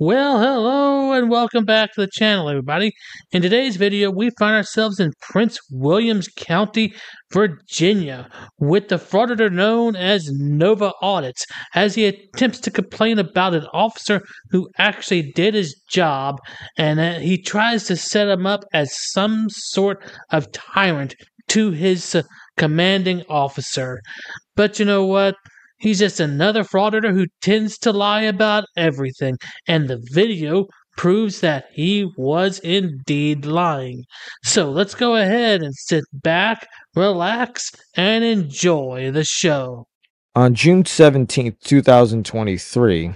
Well, hello and welcome back to the channel, everybody. In today's video, we find ourselves in Prince Williams County, Virginia, with the frauditor known as Nova Audits, as he attempts to complain about an officer who actually did his job, and uh, he tries to set him up as some sort of tyrant to his uh, commanding officer. But you know what? He's just another frauditor who tends to lie about everything, and the video proves that he was indeed lying. So let's go ahead and sit back, relax, and enjoy the show. On June 17, 2023,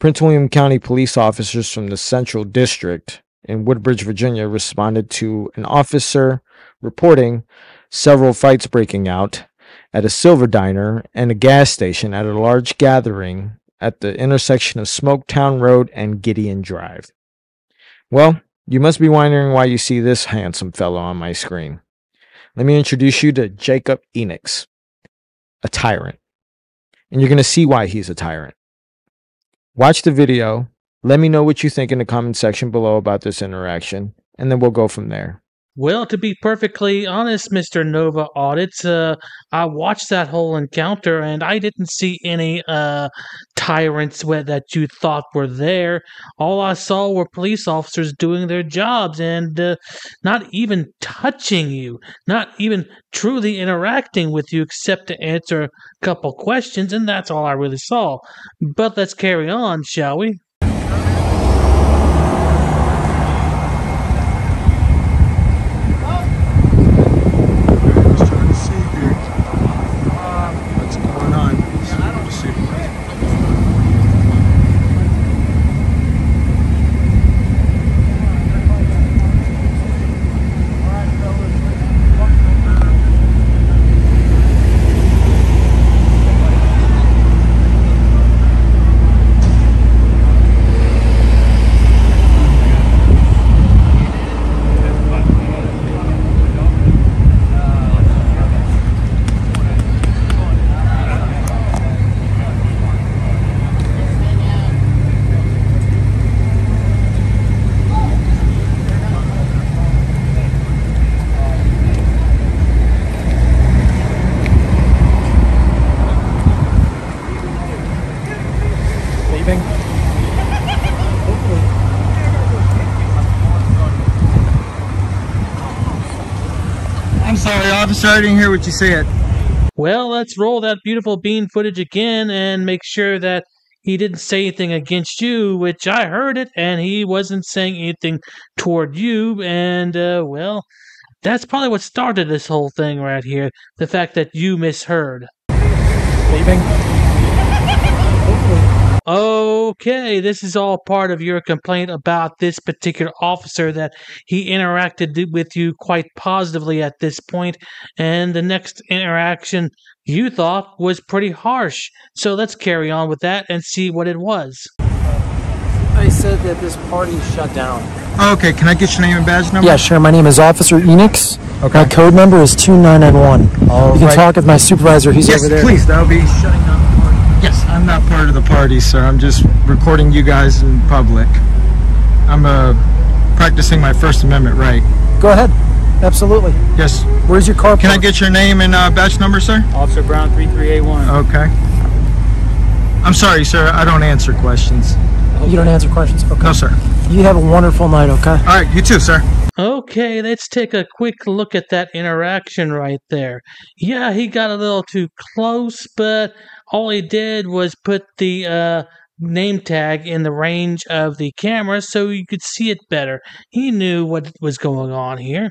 Prince William County police officers from the Central District in Woodbridge, Virginia responded to an officer reporting several fights breaking out at a silver diner and a gas station at a large gathering at the intersection of Smoketown Road and Gideon Drive. Well, you must be wondering why you see this handsome fellow on my screen. Let me introduce you to Jacob Enix, a tyrant. And you're going to see why he's a tyrant. Watch the video. Let me know what you think in the comment section below about this interaction, and then we'll go from there. Well, to be perfectly honest, Mr. Nova Audits, uh, I watched that whole encounter and I didn't see any uh, tyrants that you thought were there. All I saw were police officers doing their jobs and uh, not even touching you, not even truly interacting with you except to answer a couple questions, and that's all I really saw. But let's carry on, shall we? Sorry, officer. I didn't hear what you said. Well, let's roll that beautiful bean footage again and make sure that he didn't say anything against you, which I heard it, and he wasn't saying anything toward you. And, uh, well, that's probably what started this whole thing right here the fact that you misheard. Leaving? Okay, this is all part of your complaint about this particular officer that he interacted with you quite positively at this point, and the next interaction you thought was pretty harsh. So let's carry on with that and see what it was. I said that this party is shut down. Okay, can I get your name and badge number? Yeah, sure. My name is Officer Enix. Okay. My code number is 2991. All you can right. talk with my supervisor. He's Yes, over there. Yes, please. That'll be shutting down the party. Yes, I'm not part of the party, sir. I'm just recording you guys in public. I'm uh, practicing my First Amendment right. Go ahead. Absolutely. Yes. Where's your car? Can I get your name and uh, badge number, sir? Officer Brown 3381. Okay. I'm sorry, sir. I don't answer questions. You don't answer questions. Okay. No, sir. You have a wonderful night. Okay. All right, you too, sir. Okay, let's take a quick look at that interaction right there. Yeah, he got a little too close, but all he did was put the uh, name tag in the range of the camera so you could see it better. He knew what was going on here.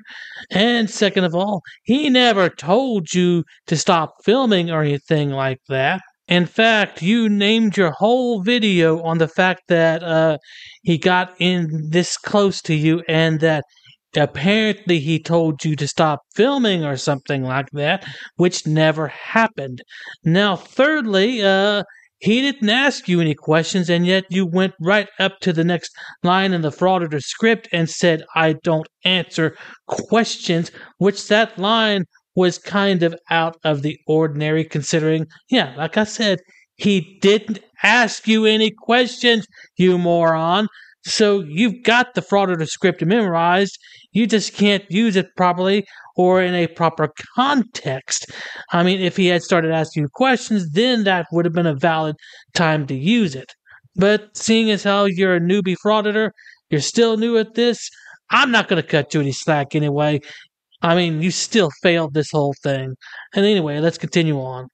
And second of all, he never told you to stop filming or anything like that. In fact, you named your whole video on the fact that uh, he got in this close to you and that apparently he told you to stop filming or something like that, which never happened. Now, thirdly, uh, He didn't ask you any questions, and yet you went right up to the next line in the frauditor script and said, I don't answer questions, which that line was kind of out of the ordinary considering, yeah, like I said, he didn't ask you any questions, you moron. So you've got the frauditor script memorized. You just can't use it properly or in a proper context. I mean, if he had started asking you questions, then that would have been a valid time to use it. But seeing as how you're a newbie frauditor, you're still new at this, I'm not going to cut you any slack anyway. I mean, you still failed this whole thing. And anyway, let's continue on.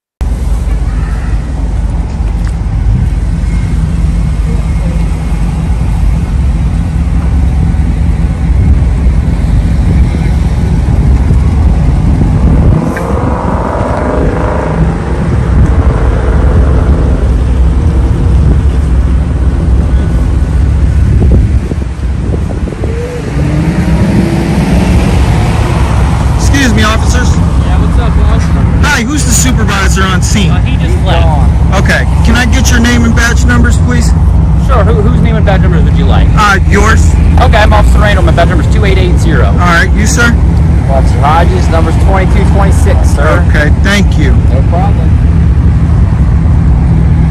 Excuse me, officers. Yeah, what's up, boss? Hi, who's the supervisor on scene? Uh, he just left. Okay, can I get your name and badge numbers, please? Sure, who, whose name and badge numbers would you like? Uh, yours. Okay, I'm Officer Randall. My badge number is 2880. All right, you, sir? Officer Hodges, number's 2226, sir. Okay, thank you. No problem.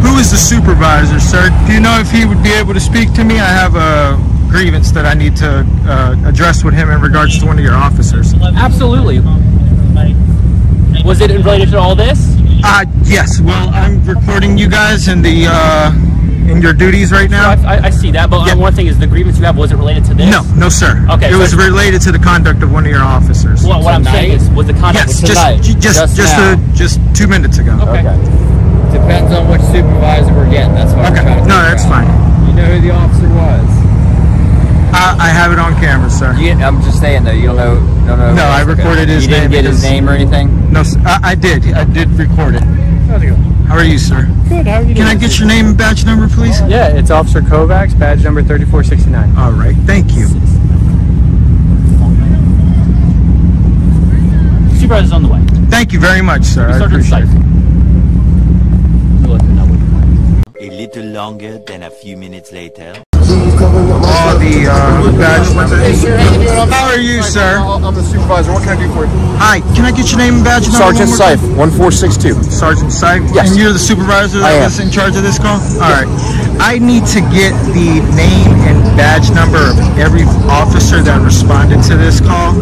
Who is the supervisor, sir? Do you know if he would be able to speak to me? I have a grievance that I need to uh, address with him in regards to one of your officers. Absolutely. Was it related to all this? Uh, yes. Well, I'm recording you guys in the uh, in your duties right I, now. I, I see that, but Yeah. one thing is the grievance you have, was it related to this? No, no, sir. Okay, It so- was related to the conduct of one of your officers. What, what I'm saying is, was the conduct Yes, tonight? just just Just just now. uh, just two minutes ago. Okay. Depends on which supervisor we're getting. That's what I'm Okay. trying to No, that's out. fine. You know who the officer was? I, I have it on camera, sir. You, I'm just saying though. You don't know. Don't know. No, I recorded his You didn't get his name or anything. No, sir. I, I did. I did record it. How are you, sir? Good. How are you Can I get your name and badge number, please? Yeah, it's Officer Kovacs, badge number 3469. All right. Thank you. Supervisor's on the way. Thank you very much, sir. I appreciate it. We'll let them know what- A little longer than a few minutes later. All the uh, badge numbers. How are you, sir? I'm the supervisor. What can I do for you? Hi. Can I get your name and badge number? Sergeant one? Seif, 1462. Sergeant Seif? Yes. And you're the supervisor I that am. was in charge of this call? All right. I need to get the name and badge number of every officer that responded to this call.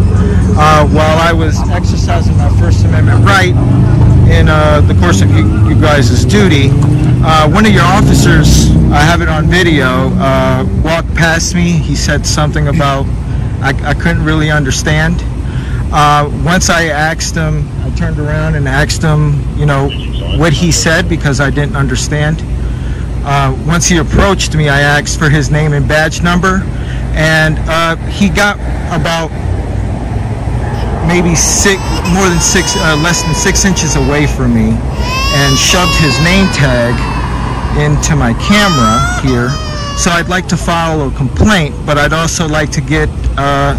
Uh, while I was exercising my First Amendment right in uh, the course of you, you guys' duty, uh, one of your officers, I have it on video, uh, walked past me. He said something about I, I couldn't really understand. Uh, once I asked him, I turned around and asked him, you know, what he said because I didn't understand. Uh, once he approached me, I asked for his name and badge number, and uh, he got about maybe six, more than six, uh, less than six inches away from me, and shoved his name tag into my camera here. So I'd like to file a complaint, but I'd also like to get uh,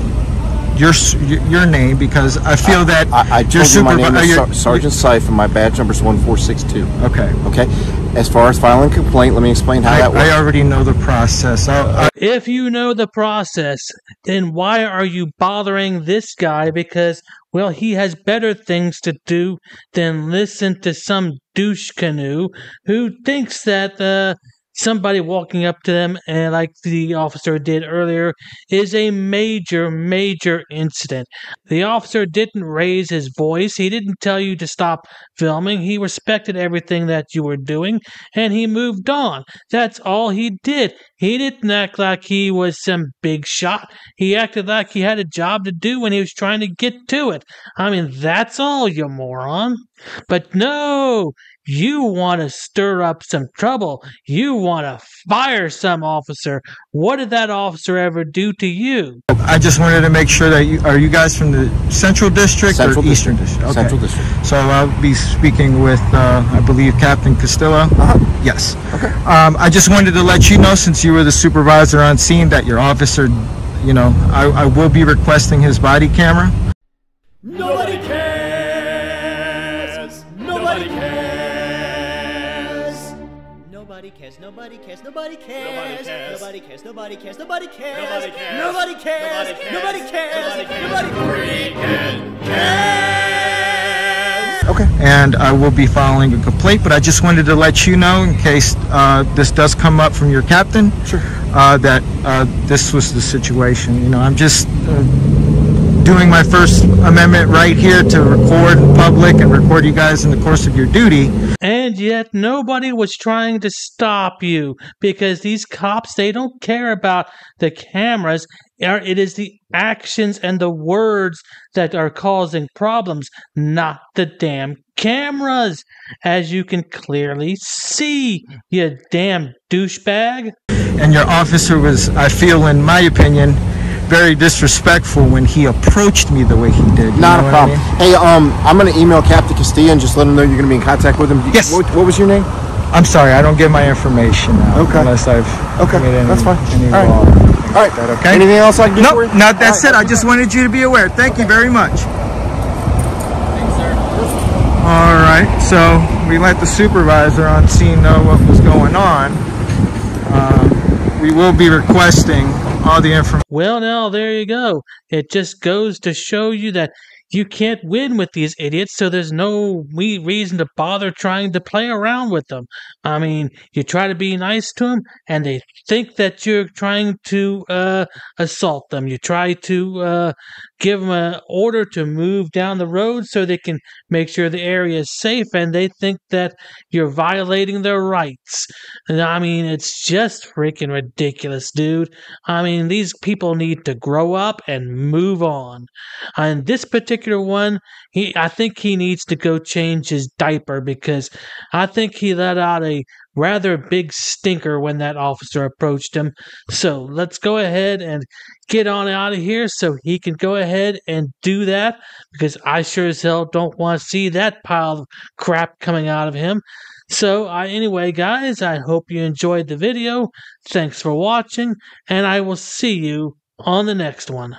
your your your name because I feel that I, I your told you my name supervi- uh, is Sergeant Seif, and my badge number is 1462. Okay. Okay. As far as filing a complaint, let me explain how I, that works. I already know the process. I'll, I, If you know the process, then why are you bothering this guy? Because, well, he has better things to do than listen to some douche canoe who thinks that uh, somebody walking up to them, and like the officer did earlier, is a major, major incident. The officer didn't raise his voice. He didn't tell you to stop filming. He respected everything that you were doing, and he moved on. That's all he did. He didn't act like he was some big shot. He acted like he had a job to do when he was trying to get to it. I mean, that's all, you moron. But no, you want to stir up some trouble. You want to fire some officer. What did that officer ever do to you? I just wanted to make sure that you are you guys from the Central District Central or Eastern District. District? Central District. So I'll be speaking with, uh, I believe, Captain Castillo. Uh-huh. Yes. Okay. Um, I just wanted to let you know, since you were the supervisor on scene, that your officer, you know, I, I will be requesting his body camera. Nobody cares. Cares, nobody cares, nobody cares. Nobody cares. Nobody cares, nobody cares, nobody cares. Nobody cares. Nobody cares. Okay. And I will be filing a complaint, but I just wanted to let you know in case uh, this does come up from your captain. Sure. Uh, that uh, this was the situation. You know, I'm just uh, doing my First Amendment right here to record in public and record you guys in the course of your duty. And yet nobody was trying to stop you because these cops, they don't care about the cameras. It is the actions and the words that are causing problems, not the damn cameras, as you can clearly see, you damn douchebag. And your officer was, I feel, in my opinion, very disrespectful when he approached me the way he did. Not a what I problem. mean? Hey, um, I'm gonna email Captain Castilla and just let him know you're gonna be in contact with him. Yes. What, what was your name? I'm sorry, I don't give my information out Okay. unless I've Okay, any, that's fine. All right. All right. like that, okay? Anything else I can do No, for you? no, that's All it. I just wanted you to be aware. Thank you very much. Thanks, sir. All right, so we let the supervisor on scene know what was going on. Uh, we will be requesting all the information. Well, now there you go. It just goes to show you that you can't win with these idiots, so there's no reason to bother trying to play around with them. I mean, you try to be nice to them, and they think that you're trying to uh, assault them. You try to uh, give them an order to move down the road so they can make sure the area is safe, and they think that you're violating their rights. And I mean, it's just freaking ridiculous, dude. I mean, these people need to grow up and move on. And this particular one, he I think he needs to go change his diaper because I think he let out a rather big stinker when that officer approached him. So let's go ahead and get on out of here so he can go ahead and do that because I sure as hell don't want to see that pile of crap coming out of him. So, uh, anyway, guys, I hope you enjoyed the video. Thanks for watching, and I will see you on the next one.